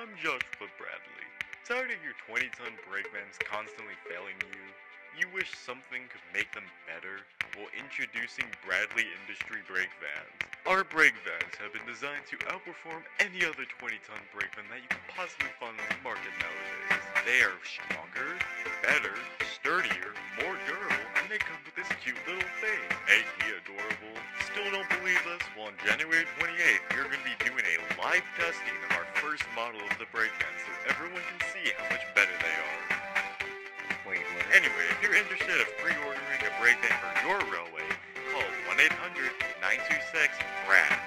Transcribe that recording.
I'm Joshua Bradley. Tired of your 20 ton brake vans constantly failing you? You wish something could make them better? Well, introducing Bradley Industry Brake Vans. Our brake vans have been designed to outperform any other 20 ton brake van that you can possibly find on the market nowadays. They are stronger, better, sturdier, more durable, and they come with this cute little thing. Ain't he adorable? Still don't believe us? Well, on January 28th, we're going to be doing a live testing of our first model of the brake van so everyone can see how much better they are. Wait, what? Anyway, if you're interested in pre-ordering a brake van for your railway, call 1-800-926-BRAD.